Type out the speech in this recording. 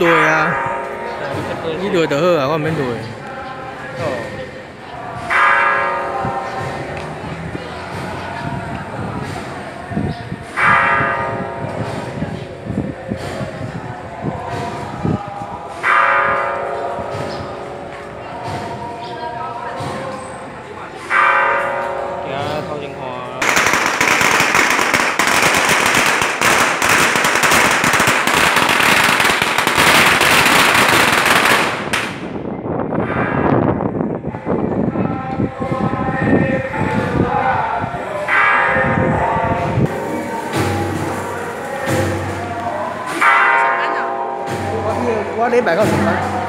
对呀你对的好啊我没对我得买个什么？